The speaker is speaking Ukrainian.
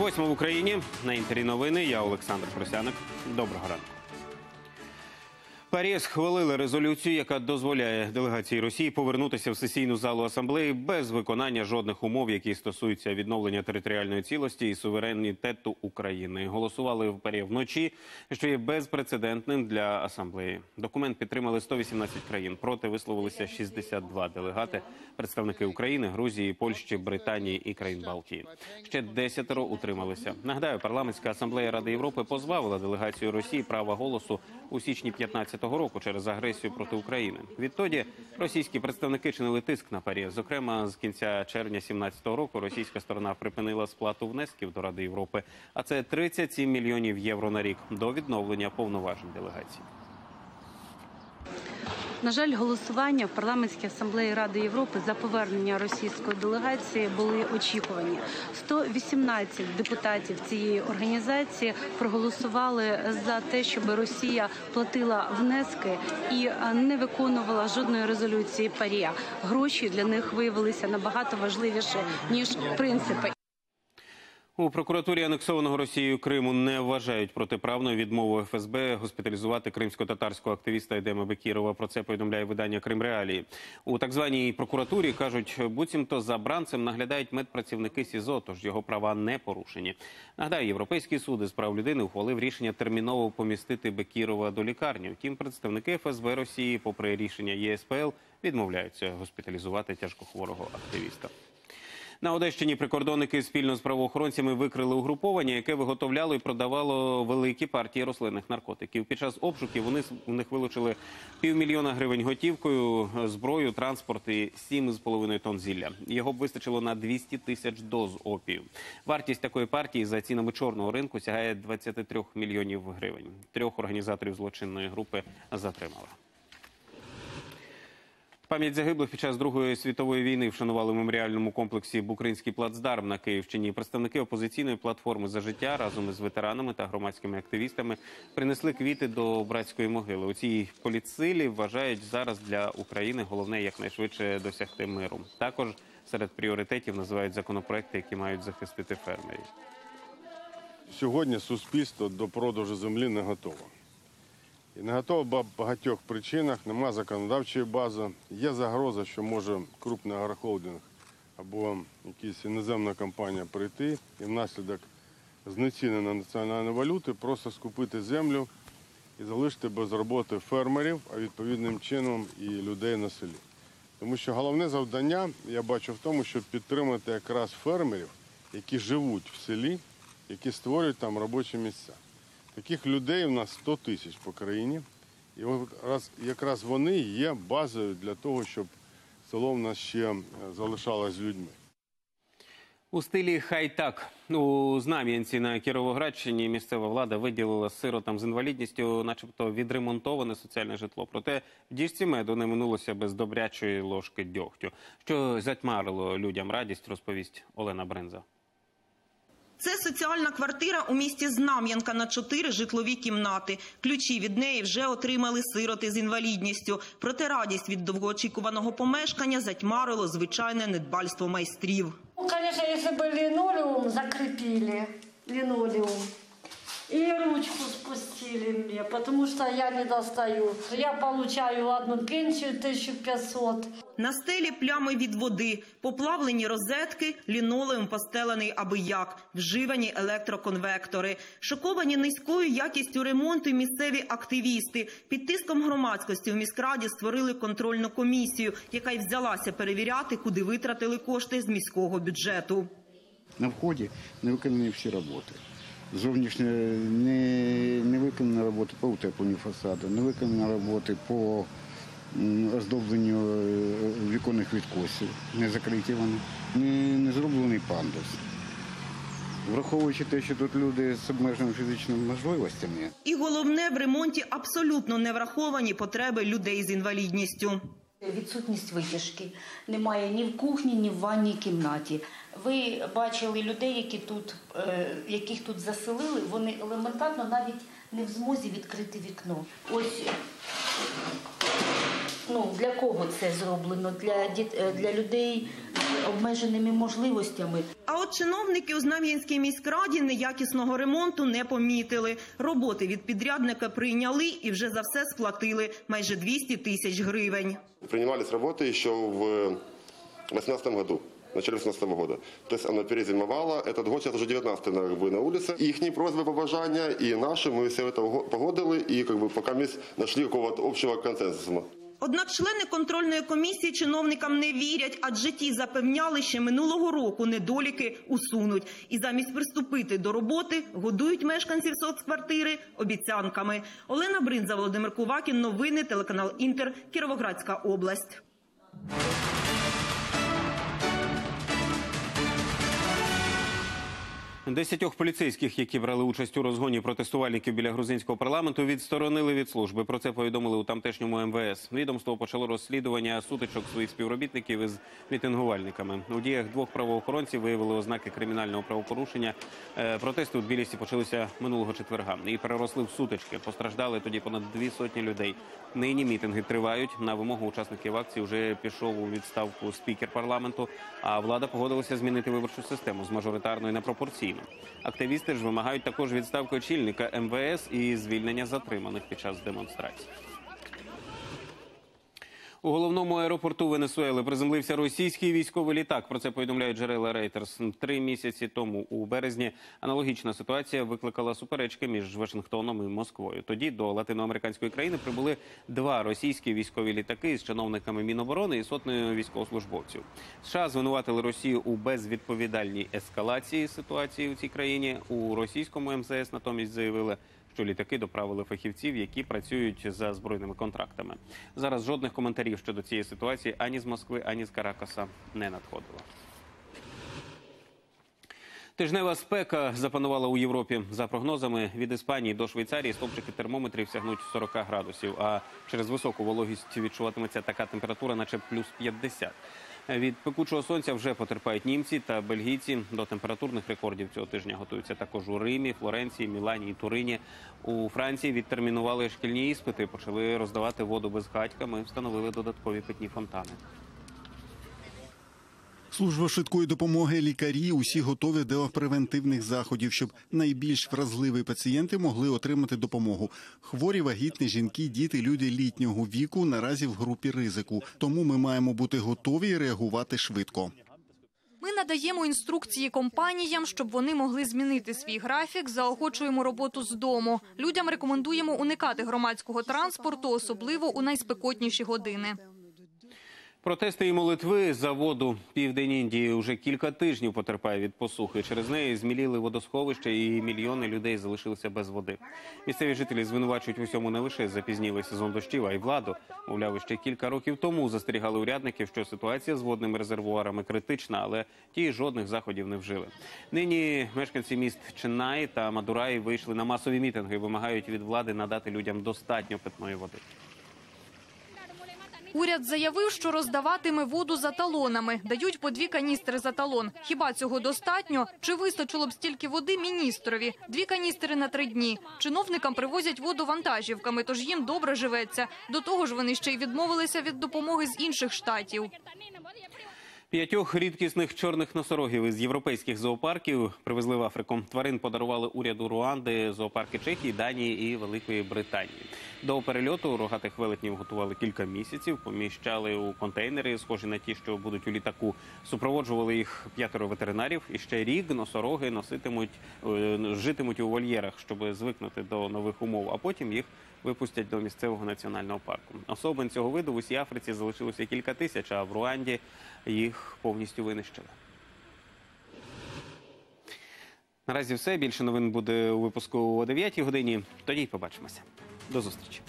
Восьмо в Україні на інтері новини. Я Олександр Просяник. Доброго ранку. Парі схвалили резолюцію, яка дозволяє делегації Росії повернутися в сесійну залу асамблеї без виконання жодних умов, які стосуються відновлення територіальної цілості і суверенітету України. Голосували в парі вночі, що є безпрецедентним для асамблеї. Документ підтримали 118 країн. Проти висловилися 62 делегати, представники України, Грузії, Польщі, Британії і країн Балтії. Ще десятеро утрималися. Нагадаю, парламентська асамблея Ради Європи позбавила делегацію Росії права голосу у січні 15 року через агресію проти України. Відтоді російські представники чинили тиск на парі. Зокрема, з кінця червня 17 року російська сторона припинила сплату внесків до Ради Європи, а це 37 мільйонів євро на рік до відновлення повноважень делегації. На жаль, голосування в парламентській асамблеї Ради Європи за повернення російської делегації були очікувані. 118 депутатів цієї організації проголосували за те, щоб Росія платила внески і е, не виконувала жодної резолюції парія. Гроші для них виявилися набагато важливіші ніж принципи. У прокуратурі анексованого Росією Криму не вважають протиправною відмову ФСБ госпіталізувати кримсько-татарського активіста Едема Бекірова. Про це повідомляє видання Крим Реалії. У так званій прокуратурі кажуть, буцімто за бранцем наглядають медпрацівники СІЗО, тож його права не порушені. Нагадаю, європейський суд із прав людини ухвалив рішення терміново помістити Бекірова до лікарні. Втім, представники ФСБ Росії, попри рішення ЄСПЛ, відмовляються госпіталізувати тяжкохворого активіста. На Одещині прикордонники спільно з правоохоронцями викрили угруповання, яке виготовляло і продавало великі партії рослинних наркотиків. Під час обшуків вони у них вилучили півмільйона гривень готівкою, зброю, транспорт і 7,5 тонн зілля. Його б вистачило на 200 тисяч доз опію. Вартість такої партії за цінами чорного ринку сягає 23 мільйонів гривень. Трьох організаторів злочинної групи затримали. Пам'ять загиблих під час Другої світової війни вшанували в меморіальному комплексі Букринський плацдарм на Київщині. Представники опозиційної платформи за життя разом із ветеранами та громадськими активістами принесли квіти до братської могили. У цій політсилі вважають зараз для України головне якнайшвидше досягти миру. Також серед пріоритетів називають законопроекти, які мають захистити фермерів. Сьогодні суспільство до продажу землі не готове. І не готово по багатьох причинах, нема законодавчої бази. Є загроза, що може крупний агрохолдинг або якась іноземна компанія прийти і внаслідок знецінення національної валюти просто скупити землю і залишити без роботи фермерів, а відповідним чином і людей на селі. Тому що головне завдання я бачу в тому, щоб підтримати якраз фермерів, які живуть в селі, які створюють там робочі місця. Таких людей у нас 100 тисяч по країні. І якраз, вони є базою для того, щоб село в нас ще залишалось з людьми. У стилі хай так у Знам'янці на Кіровоградщині місцева влада виділила сиротам з інвалідністю, начебто відремонтоване соціальне житло. Проте в діжці меду не минулося без добрячої ложки дьогтю, що затьмарило людям радість, розповість Олена Бренза. Це соціальна квартира у місті Знам'янка на чотири житлові кімнати. Ключі від неї вже отримали сироти з інвалідністю. Проте радість від довгоочікуваного помешкання затьмарило звичайне недбальство майстрів. Ну, конечно, если бы линолеум закрепили, линолеум, и ручку спустили мне, потому что я не достаю. Я получаю одну пенсию 1500. На стелі плями від води, поплавлені розетки, лінолеум постелений аби як, вживані електроконвектори. Шоковані низькою якістю ремонту місцеві активісти. Під тиском громадськості в міськраді створили контрольну комісію, яка й взялася перевіряти, куди витратили кошти з міського бюджету. На вході не виконані всі роботи. Зовнішньо не, не виконані роботи по утепленню фасаду, не виконані роботи по оздобленню е, віконних відкосів, не закриті вони, не, не зроблений пандус. Враховуючи те, що тут люди з обмеженими фізичними можливостями, І головне, в ремонті абсолютно не враховані потреби людей з інвалідністю. Відсутність витяжки немає ні в кухні, ні в ванній кімнаті. Ви бачили людей, які тут, е, яких тут заселили, вони елементарно навіть не в змозі відкрити вікно. Ось Ну для кого це зроблено? Для діт... е, для людей обмеженими можливостями. А от чиновники у Знам'янській міськраді неякісного ремонту не помітили. Роботи від підрядника прийняли і вже за все сплатили майже 200 тисяч гривень. Принимались работы еще в 2018 году. В начале 2018 года. То есть оно перезимовало. Этот год сейчас уже 19 на, как бы, на улице. Их просьбы, побажания и наши, мы все это уго- погодили и как бы пока мы нашли какого-то общего консенсуса. Однак члени контрольної комісії чиновникам не вірять, адже ті запевняли, що минулого року недоліки усунуть. І замість приступити до роботи годують мешканців соцквартири обіцянками. Олена Бринза, Володимир Кувакін. Новини телеканал Інтер. Кіровоградська область. Десятьох поліцейських, які брали участь у розгоні протестувальників біля грузинського парламенту, відсторонили від служби. Про це повідомили у тамтешньому МВС. Відомство почало розслідування сутичок своїх співробітників із мітингувальниками. У діях двох правоохоронців виявили ознаки кримінального правопорушення. Е, Протести у Тбілісі почалися минулого четверга і переросли в сутички. Постраждали тоді понад дві сотні людей. Нині мітинги тривають. На вимогу учасників акції вже пішов у відставку спікер парламенту. А влада погодилася змінити виборчу систему з мажоритарної на пропорційну. Активісти ж вимагають також відставки очільника МВС і звільнення затриманих під час демонстрацій. У головному аеропорту Венесуели приземлився російський військовий літак. Про це повідомляють джерела Reuters. Три місяці тому, у березні, аналогічна ситуація викликала суперечки між Вашингтоном і Москвою. Тоді до латиноамериканської країни прибули два російські військові літаки з чиновниками Міноборони і сотнею військовослужбовців. США звинуватили Росію у безвідповідальній ескалації ситуації у цій країні. У російському МЗС натомість заявили, що літаки доправили фахівців, які працюють за збройними контрактами. Зараз жодних коментарів щодо цієї ситуації ані з Москви, ані з Каракаса не надходило. Тижнева спека запанувала у Європі. За прогнозами від Іспанії до Швейцарії стопчики термометрів сягнуть 40 градусів. А через високу вологість відчуватиметься така температура, наче плюс 50. Від пекучого сонця вже потерпають німці та бельгійці. До температурних рекордів цього тижня готуються також у Римі, Флоренції, Мілані і Турині. У Франції відтермінували шкільні іспити, почали роздавати воду безхатьками, встановили додаткові питні фонтани. Служба швидкої допомоги, лікарі усі готові до превентивних заходів, щоб найбільш вразливі пацієнти могли отримати допомогу. Хворі, вагітні жінки, діти, люди літнього віку наразі в групі ризику. Тому ми маємо бути готові і реагувати швидко. Ми надаємо інструкції компаніям, щоб вони могли змінити свій графік. Заохочуємо роботу з дому. Людям рекомендуємо уникати громадського транспорту, особливо у найспекотніші години. Протести і молитви за воду південь Індії вже кілька тижнів потерпає від посухи. Через неї зміліли водосховища, і мільйони людей залишилися без води. Місцеві жителі звинувачують усьому не лише запізнілий сезон дощів, а й владу. Мовляв, ще кілька років тому застерігали урядників, що ситуація з водними резервуарами критична, але ті жодних заходів не вжили. Нині мешканці міст Ченнаї та Мадураї вийшли на масові мітинги, вимагають від влади надати людям достатньо питної води. Уряд заявив, що роздаватиме воду за талонами. Дають по дві каністри за талон. Хіба цього достатньо? Чи вистачило б стільки води міністрові? Дві каністри на три дні. Чиновникам привозять воду вантажівками, тож їм добре живеться. До того ж, вони ще й відмовилися від допомоги з інших штатів. П'ятьох рідкісних чорних носорогів із європейських зоопарків привезли в Африку. Тварин подарували уряду Руанди, зоопарки Чехії, Данії і Великої Британії. До перельоту рогатих велетнів готували кілька місяців, поміщали у контейнери, схожі на ті, що будуть у літаку. Супроводжували їх п'ятеро ветеринарів. І ще рік носороги носитимуть, е, житимуть у вольєрах, щоб звикнути до нових умов, а потім їх випустять до місцевого національного парку. Особин цього виду в усій Африці залишилося кілька тисяч, а в Руанді їх повністю винищили. Наразі все. Більше новин буде у випуску о 9 годині. Тоді й побачимося. До зустрічі.